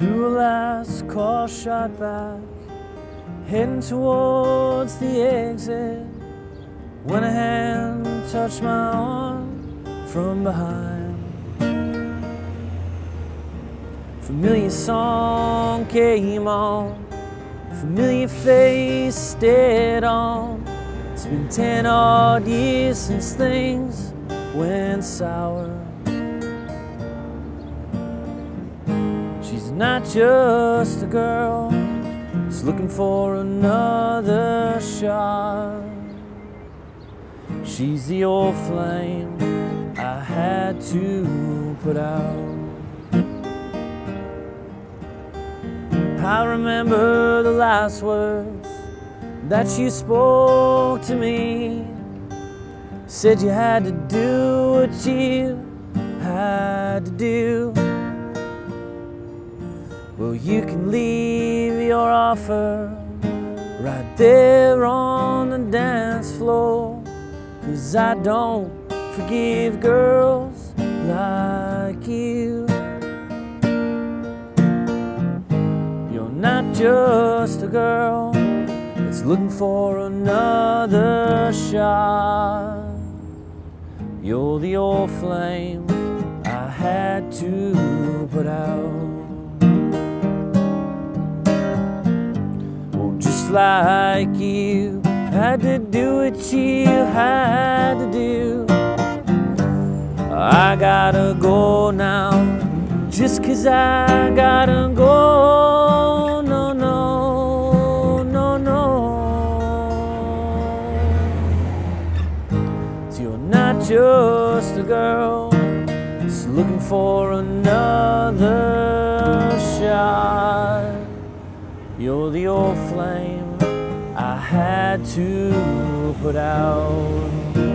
a last call shot back, heading towards the exit. When a hand touched my arm from behind. Familiar song came on, familiar face stared on. It's been ten odd years since things went sour. She's not just a girl, she's looking for another shot. She's the old flame I had to put out. I remember the last words that you spoke to me. Said you had to do what you had to do. Well, you can leave your offer right there on the dance floor. Cause I don't forgive girls like you. You're not just a girl that's looking for another shot. You're the old flame I had to put out. Like you had to do what you had to do. I gotta go now, just cause I gotta go. No, no, no, no. So you're not just a girl, just looking for another shot. You're the old flame I had to put out.